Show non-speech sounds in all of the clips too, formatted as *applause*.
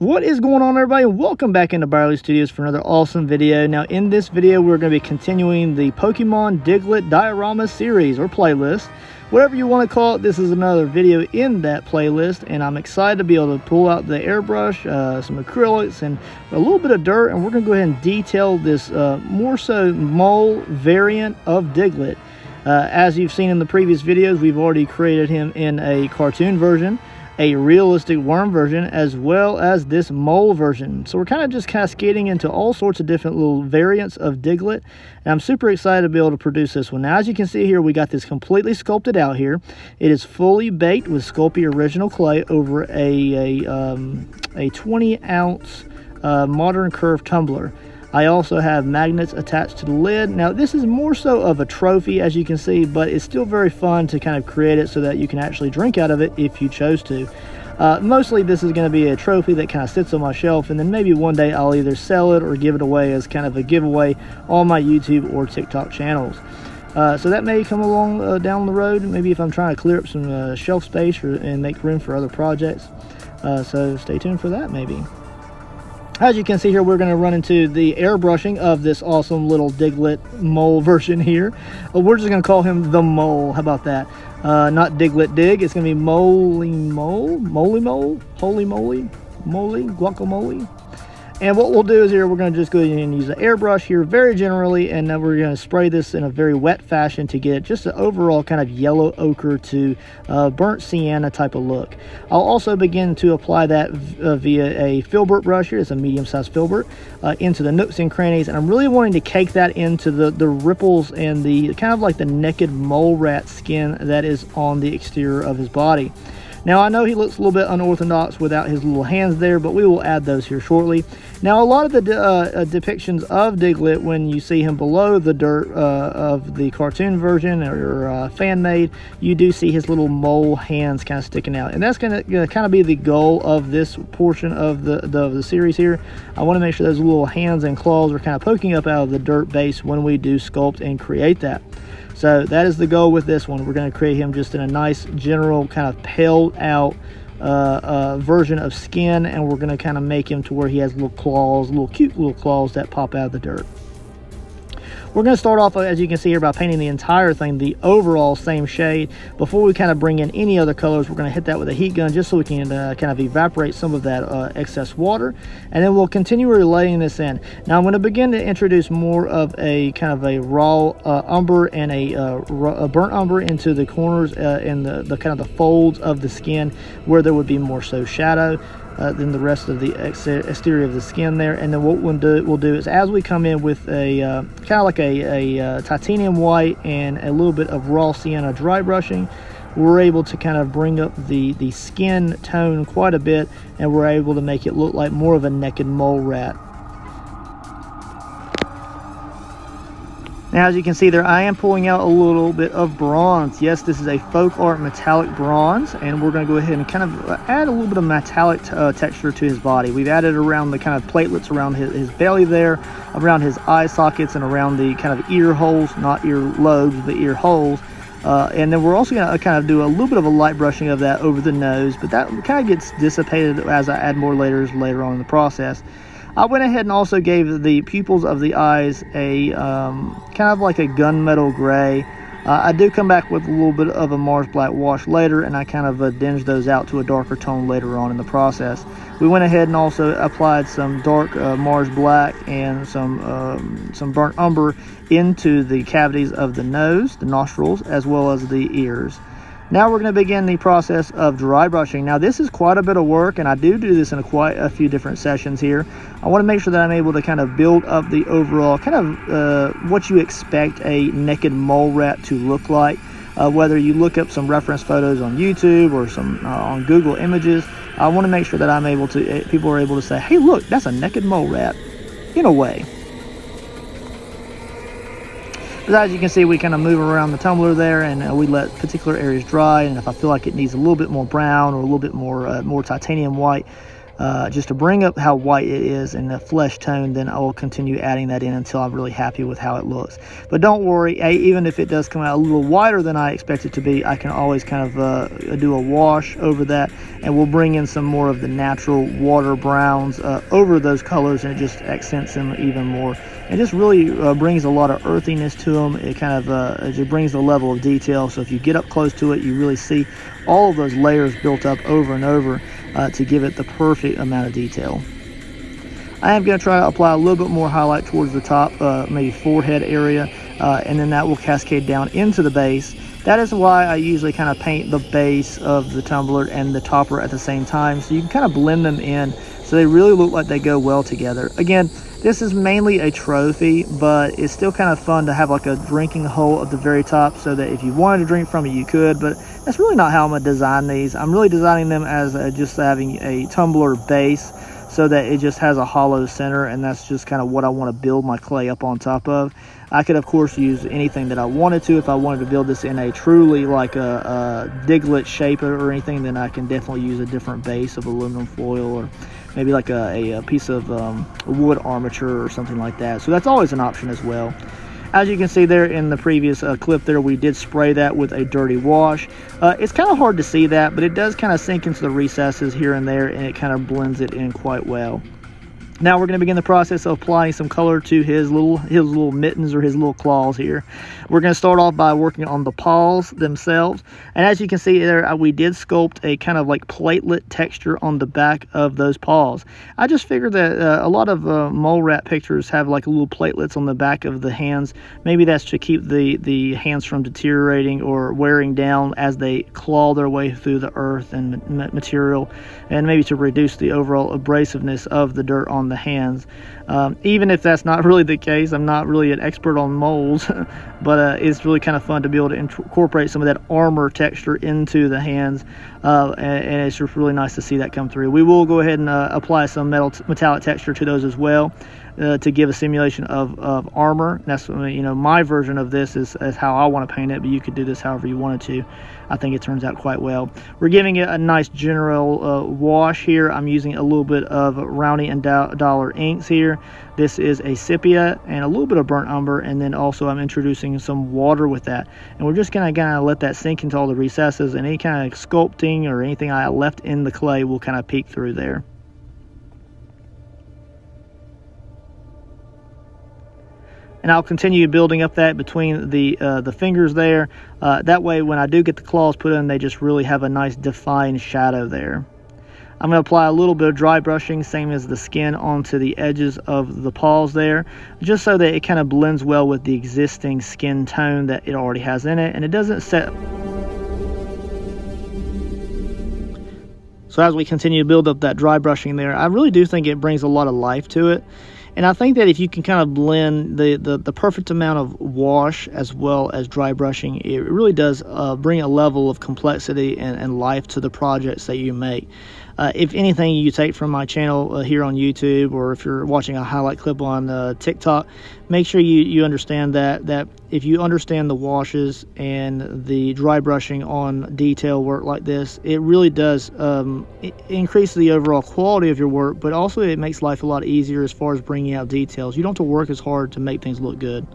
What is going on everybody? Welcome back into Byerly Studios for another awesome video. Now in this video we're going to be continuing the Pokemon Diglett Diorama series or playlist. Whatever you want to call it, this is another video in that playlist and I'm excited to be able to pull out the airbrush, uh, some acrylics and a little bit of dirt and we're going to go ahead and detail this uh, more so mole variant of Diglett. Uh, as you've seen in the previous videos, we've already created him in a cartoon version a realistic worm version as well as this mole version. So we're kind of just cascading into all sorts of different little variants of Diglett. And I'm super excited to be able to produce this one. Now, as you can see here, we got this completely sculpted out here. It is fully baked with Sculpey original clay over a, a, um, a 20 ounce uh, modern curve tumbler. I also have magnets attached to the lid. Now this is more so of a trophy as you can see, but it's still very fun to kind of create it so that you can actually drink out of it if you chose to. Uh, mostly this is going to be a trophy that kind of sits on my shelf and then maybe one day I'll either sell it or give it away as kind of a giveaway on my YouTube or TikTok channels. Uh, so that may come along uh, down the road, maybe if I'm trying to clear up some uh, shelf space or, and make room for other projects. Uh, so stay tuned for that maybe. As you can see here, we're going to run into the airbrushing of this awesome little Diglett mole *laughs* version here. Uh, we're just going to call him the mole. How about that? Uh, not Diglett Dig. It's going to be Moly Mole, Moly Mole, Holy Moly, Moly, Guacamole. And what we'll do is here, we're going to just go ahead and use the airbrush here very generally, and then we're going to spray this in a very wet fashion to get just an overall kind of yellow ochre to uh, burnt sienna type of look. I'll also begin to apply that uh, via a filbert brush here, it's a medium-sized filbert, uh, into the nooks and crannies, and I'm really wanting to cake that into the, the ripples and the kind of like the naked mole rat skin that is on the exterior of his body. Now I know he looks a little bit unorthodox without his little hands there, but we will add those here shortly. Now a lot of the uh, uh, depictions of Diglett when you see him below the dirt uh, of the cartoon version or uh, fan made, you do see his little mole hands kind of sticking out. And that's going to kind of be the goal of this portion of the, the, the series here. I want to make sure those little hands and claws are kind of poking up out of the dirt base when we do sculpt and create that. So that is the goal with this one. We're going to create him just in a nice general kind of pale out uh, uh, version of skin and we're going to kind of make him to where he has little claws, little cute little claws that pop out of the dirt. We're going to start off, as you can see here, by painting the entire thing the overall same shade. Before we kind of bring in any other colors, we're going to hit that with a heat gun just so we can uh, kind of evaporate some of that uh, excess water. And then we'll continue relaying this in. Now I'm going to begin to introduce more of a kind of a raw uh, umber and a, uh, a, burnt umber into the corners and uh, the, the kind of the folds of the skin where there would be more so shadow uh, than the rest of the exterior of the skin there. And then what we'll do, we'll do is as we come in with a uh, kind of like a, a uh, titanium white and a little bit of raw sienna dry brushing, we're able to kind of bring up the, the skin tone quite a bit and we're able to make it look like more of a naked mole rat. Now, as you can see there, I am pulling out a little bit of bronze. Yes, this is a folk art metallic bronze, and we're going to go ahead and kind of add a little bit of metallic uh, texture to his body. We've added around the kind of platelets around his, his, belly there, around his eye sockets, and around the kind of ear holes, not ear lobes, but ear holes. Uh, and then we're also going to kind of do a little bit of a light brushing of that over the nose, but that kind of gets dissipated as I add more layers later on in the process. I went ahead and also gave the pupils of the eyes a um, kind of like a gunmetal gray. Uh, I do come back with a little bit of a Mars Black wash later, and I kind of uh, dinged those out to a darker tone later on in the process. We went ahead and also applied some dark uh, Mars Black and some um, some burnt umber into the cavities of the nose, the nostrils, as well as the ears. Now we're going to begin the process of dry brushing. Now this is quite a bit of work and I do do this in a quite a few different sessions here. I want to make sure that I'm able to kind of build up the overall kind of uh, what you expect a naked mole rat to look like. Uh, whether you look up some reference photos on YouTube or some uh, on Google Images, I want to make sure that I'm able to, uh, people are able to say, hey look, that's a naked mole rat, in a way. But as you can see, we kind of move around the tumbler there and uh, we let particular areas dry. And if I feel like it needs a little bit more brown or a little bit more, uh, more titanium white, uh, just to bring up how white it is in the flesh tone, then I will continue adding that in until I'm really happy with how it looks. But don't worry, even if it does come out a little whiter than I expect it to be, I can always kind of uh, do a wash over that, and we'll bring in some more of the natural water browns uh, over those colors, and it just accents them even more. It just really uh, brings a lot of earthiness to them. It kind of uh, it brings the level of detail. So if you get up close to it, you really see all of those layers built up over and over uh, to give it the perfect amount of detail. I am going to try to apply a little bit more highlight towards the top, uh, maybe forehead area, uh, and then that will cascade down into the base. That is why I usually kind of paint the base of the tumbler and the topper at the same time, so you can kind of blend them in so they really look like they go well together. Again, this is mainly a trophy, but it's still kind of fun to have like a drinking hole at the very top so that if you wanted to drink from it, you could, but that's really not how I'm gonna design these. I'm really designing them as a, just having a tumbler base so that it just has a hollow center and that's just kind of what I want to build my clay up on top of. I could of course use anything that I wanted to if I wanted to build this in a truly like a, a Diglett shape or anything then I can definitely use a different base of aluminum foil or maybe like a, a piece of um, wood armature or something like that. So that's always an option as well. As you can see there in the previous uh, clip there, we did spray that with a dirty wash. Uh, it's kind of hard to see that, but it does kind of sink into the recesses here and there, and it kind of blends it in quite well. Now we're going to begin the process of applying some color to his little his little mittens or his little claws here. We're going to start off by working on the paws themselves. And as you can see there, uh, we did sculpt a kind of like platelet texture on the back of those paws. I just figured that uh, a lot of uh, mole rat pictures have like little platelets on the back of the hands. Maybe that's to keep the, the hands from deteriorating or wearing down as they claw their way through the earth and material. And maybe to reduce the overall abrasiveness of the dirt on the hands. Um, even if that's not *laughs* really the case, I'm not really an expert on molds, *laughs* but uh, it's really kind of fun to be able to incorporate some of that armor texture into the hands, uh, and, and, it's just really nice to see that come through. We will go ahead and uh, apply some metal metallic texture to those as well uh, to give a simulation of, of armor. That's you know my version of this is, is how I want to paint it, but you could do this however you wanted to. I think it turns out quite well. We're giving it a nice general uh, wash here. I'm using a little bit of Roundy and Dollar inks here. This is a sepia and a little bit of burnt umber, and then also I'm introducing some water with that. And we're just gonna kind of let that sink into all the recesses, and any kind of sculpting or anything I left in the clay will kind of peek through there. And I'll continue building up that between the uh, the fingers there. Uh, that way, when I do get the claws put in, they just really have a nice defined shadow there. I'm going to apply a little bit of dry brushing, same as the skin, onto the edges of the paws there, just so that it kind of blends well with the existing skin tone that it already has in it, and it doesn't set... So as we continue to build up that dry brushing there, I really do think it brings a lot of life to it. And I think that if you can kind of blend the, the, the perfect amount of wash as well as dry brushing, it really does uh, bring a level of complexity and, and life to the projects that you make. Uh, if anything you take from my channel uh, here on YouTube or if you're watching a highlight clip on uh, TikTok, make sure you, you understand that that if you understand the washes and the dry brushing on detail work like this, it really does um, increase the overall quality of your work, but also it makes life a lot easier as far as bringing out details. You don't have to work as hard to make things look good.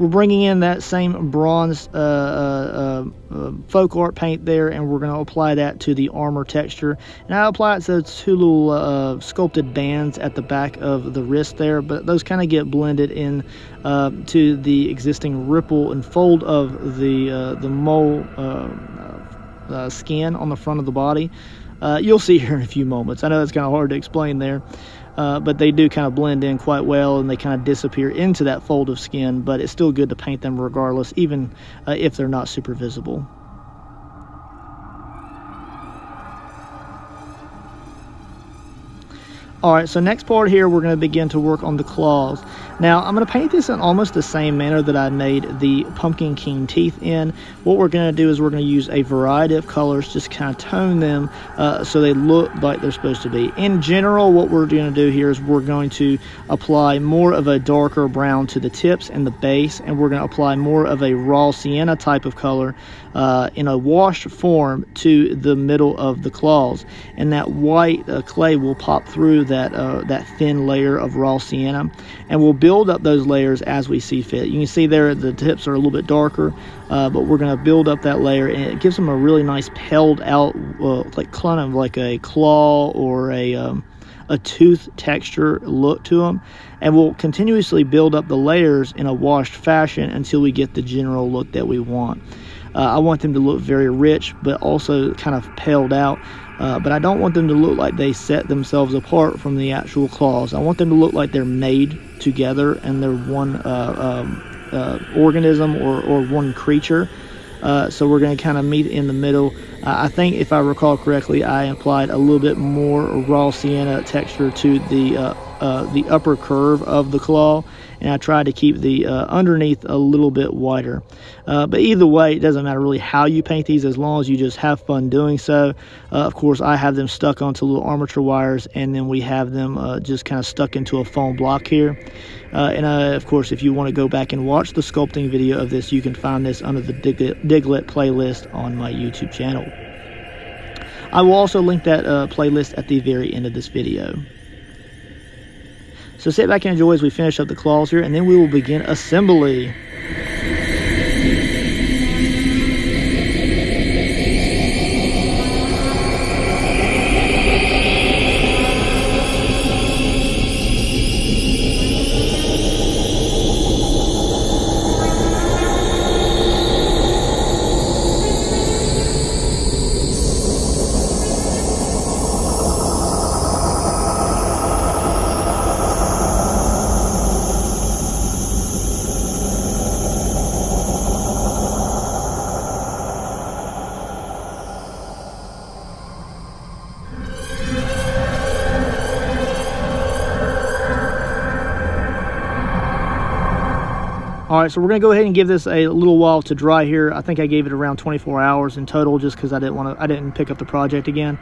We're bringing in that same bronze uh, uh, uh, folk art paint there, and we're going to apply that to the armor texture. And I apply it to two little uh, sculpted bands at the back of the wrist there, but those kind of get blended in uh, to the existing ripple and fold of the uh, the mole skin on the front of the body. you'll see here in a few moments. I know that's kind of hard to explain there uh, but they do kind of blend in quite well and they kind of disappear into that fold of skin, but it's still good to paint them regardless, even uh, if they're not super visible. All right, so next part here, we're going to begin to work on the claws. Now, I'm going to paint this in almost the same manner that I made the Pumpkin King teeth in. What we're going to do is we're going to use a variety of colors, just kind of tone them uh, so they look like they're supposed to be. In general, what we're going to do here is we're going to apply more of a darker brown to the tips and the base, and we're going to apply more of a raw sienna type of color uh, in a washed form to the middle of the claws. And that white uh, clay will pop through that, uh, that thin layer of raw sienna, and we'll build up those layers as we see fit. You can see there the tips are a little bit darker, uh, but we're going to build up that layer, and it gives them a really nice pelled out, uh, like kind of like a claw or a um, a tooth texture look to them and we'll continuously build up the layers in a washed fashion until we get the general look that we want. Uh, I want them to look very rich but also kind of paled out uh, but I don't want them to look like they set themselves apart from the actual claws. I want them to look like they're made together and they're one uh, um, uh, organism or, or one creature. Uh, so we're going to kind of meet in the middle. I think if I recall correctly, I applied a little bit more raw sienna texture to the uh, the upper curve of the claw and I tried to keep the uh, underneath a little bit wider. Uh, but either way, it doesn't matter really how you paint these as long as you just have fun doing so. Uh, of course, I have them stuck onto little armature wires and then we have them uh, just kind of stuck into a foam block here. And of course, if you want to go back and watch the sculpting video of this, you can find this under the Diglett, Diglett playlist on my YouTube channel. I will also link that playlist at the very end of this video. So sit back and enjoy as we finish up the claws here, and then we will begin assembly. All right, so we're gonna go ahead and give this a little while to dry here. I think I gave it around 24 hours in total just because I didn't want to, I didn't pick up the project again.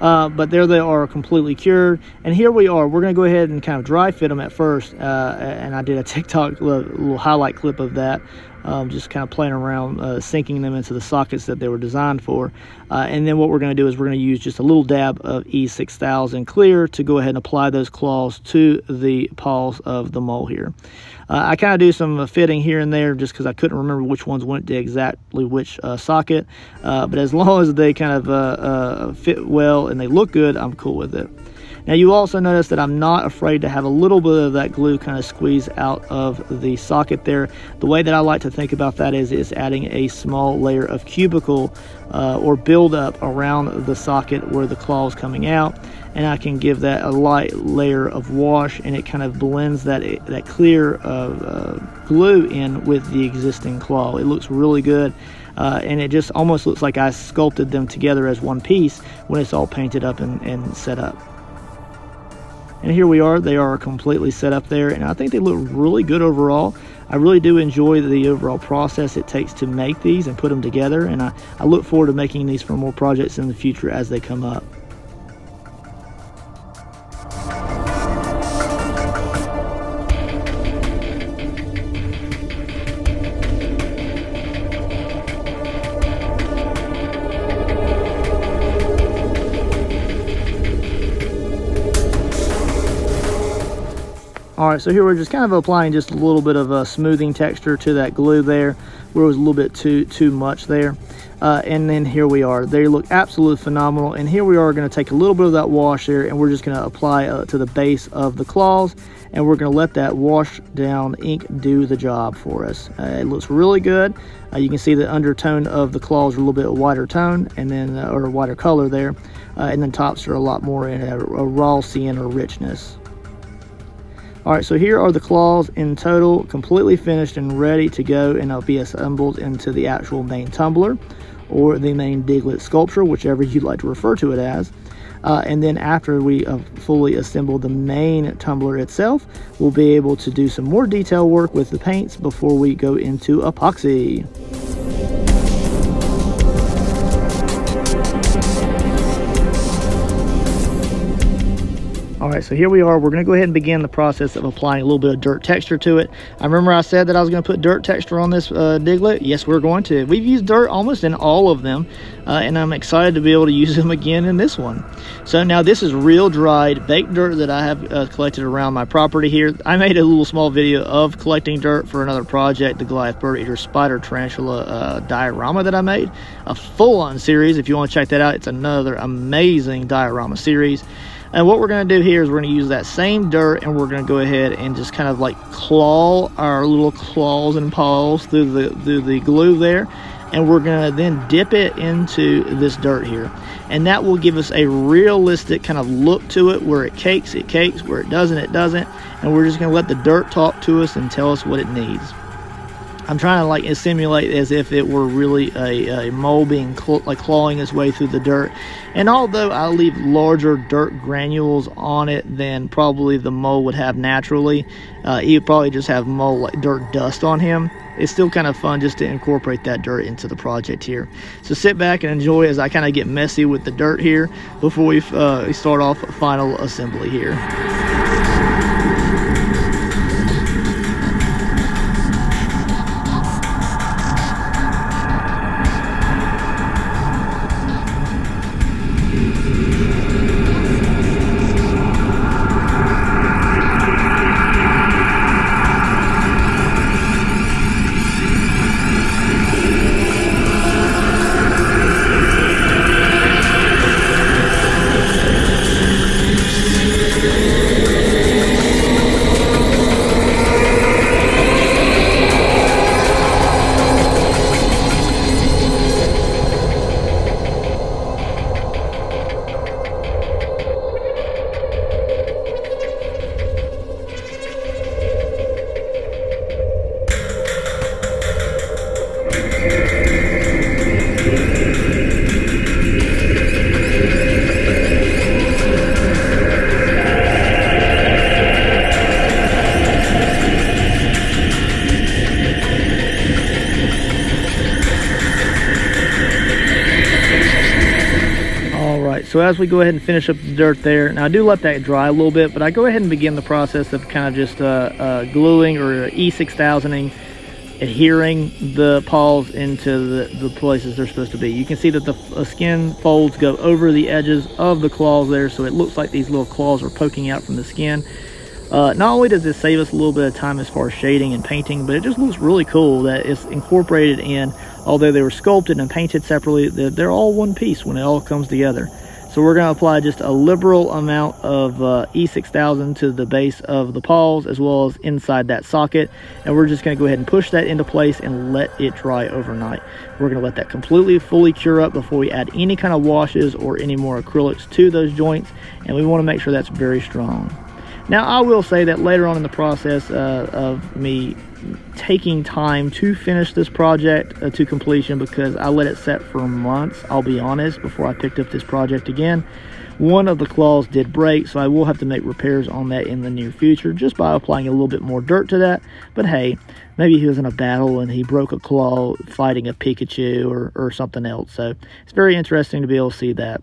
Uh, but there they are completely cured. And here we are. We're to go ahead and kind of dry fit them at first. Uh, and I did a *laughs* TikTok little, little highlight clip of that um, just kind of playing around, uh, sinking them into the sockets that they were designed for. Uh, and then what we're going to do is we're going to use just a little dab of E6000 clear to go ahead and apply those claws to the paws of the mole here. Uh, I kind of do some fitting here and there just because I couldn't remember which ones went to exactly which uh, socket. Uh, but as *laughs* long as they kind of uh, fit well and they look good, I'm cool with it. Now you also notice that I'm not afraid to have a little bit of that glue kind of squeeze out of the socket there. The way that I like to think about that is, is adding a small layer of cuticle uh, or buildup around the socket where the claw is coming out and I can give that a light layer of wash and it kind of blends that that clear uh, uh, glue in with the existing claw. It looks really good uh, and it just almost looks like I sculpted them together as one piece when it's all painted up and, and set up. And here we are, they are completely set up there, and I think they look really good overall. I really do enjoy the overall process it takes to make these and put them together, and I, I look forward to making these for more projects in the future as they come up. All right, so here we're just kind of applying just a little bit of a smoothing texture to that glue there where it was a little bit too too much there. Uh, and then here we are. They look absolutely phenomenal. And here we are going to take a little bit of that wash there and we're just going to apply uh, to the base of the claws and we're going to let that wash down ink do the job for us. Uh, it looks really good. Uh, you can see the undertone of the claws are a little bit wider tone and then uh, or a wider color there. Uh, and then tops are a lot more in a, a raw sienna richness. All right, so here are the claws in total, completely finished and ready to go, and they'll be assembled into the actual main tumbler or the main Diglett sculpture, whichever you'd like to refer to it as. Uh, and then after we fully assemble the main tumbler itself, we'll be able to do some more detail work with the paints before we go into epoxy. All right, so here we are. We're gonna go ahead and begin the process of applying a little bit of dirt texture to it. I remember I said that I was gonna put dirt texture on this uh. Yes, we're going to. We've used dirt almost in all of them, uh, and I'm excited to be able to use them again in this one. So now this is real dried baked dirt that I have uh, collected around my property here. I made a little small video of collecting dirt for another project, the Goliath Bird Eater Spider Tarantula uh, diorama that I made. A full-on series. If you wanna check that out, it's another amazing diorama series. And what we're going to do here is we're going to use that same dirt and we're going to go ahead and just kind of like claw our little claws and paws through the, through the glue there. And we're going to then dip it into this dirt here. And that will give us a realistic kind of look to it. Where it cakes, it cakes. Where it doesn't, it doesn't. And we're just going to let the dirt talk to us and tell us what it needs. I'm trying to like simulate as if it were really a, a mole being cl like clawing its way through the dirt. And although I leave larger dirt granules on it than probably the mole would have naturally, uh, he would probably just have mole like dirt dust on him. It's still kind of fun just to incorporate that dirt into the project here. So sit back and enjoy as I kind of get messy with the dirt here before we uh, start off final assembly here. So as we go ahead and finish up the dirt there, now I do let that dry a little bit, but I go ahead and begin the process of kind of just uh, uh, gluing or E6000ing, adhering the paws into the, the places they're supposed to be. You can see that the uh, skin folds go over the edges of the claws there, so it looks like these little claws are poking out from the skin. Uh, not only does this save us a little bit of time as far as shading and painting, but it just looks really cool that it's incorporated in, although they were sculpted and painted separately, they're all one piece when it all comes together. So we're going to apply just a liberal amount of uh, E6000 to the base of the paws as well as inside that socket. And we're just going to go ahead and push that into place and let it dry overnight. We're going to let that completely fully cure up before we add any kind of washes or any more acrylics to those joints. And we want to make sure that's very strong. Now, I will say that later on in the process uh, of me taking time to finish this project uh, to completion because I let it set for months, I'll be honest, before I picked up this project again. One of the claws did break, so I will have to make repairs on that in the near future just by applying a little bit more dirt to that. But hey, maybe he was in a battle and he broke a claw fighting a Pikachu or, or something else. So it's very interesting to be able to see that.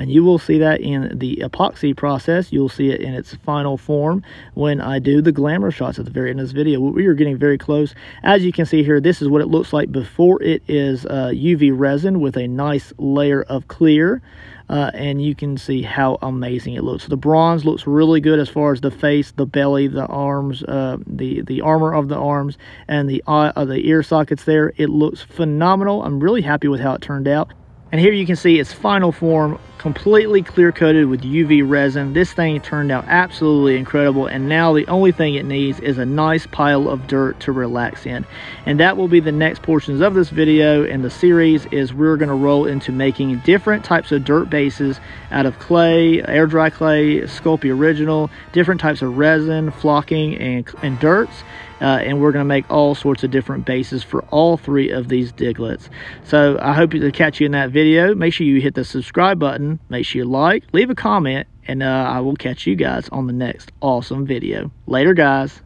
And you will see that in the epoxy process. You'll see it in its final form when I do the glamour shots at the very end of this video. We are getting very close. As you can see here, this is what it looks like before it is uh, UV resin with a nice layer of clear. Uh, and you can see how amazing it looks. The bronze looks really good as far as the face, the belly, the arms, uh, the the armor of the arms, and the uh, the ear sockets there. It looks phenomenal. I'm really happy with how it turned out. And here you can see its final form completely clear coated with UV resin. This thing turned out absolutely incredible and now the only thing it needs is a nice pile of dirt to relax in. And that will be the next portions of this video and the series is we're to roll into making different types of dirt bases out of clay, air dry clay, Sculpey original, different types of resin, flocking, and, and dirts uh, and we're going to make all sorts of different bases for all three of these Digletts. So I hope to catch you in that video. Make sure you hit the subscribe button. Make sure you like, leave a comment, and uh, I will catch you guys on the next awesome video. Later, guys.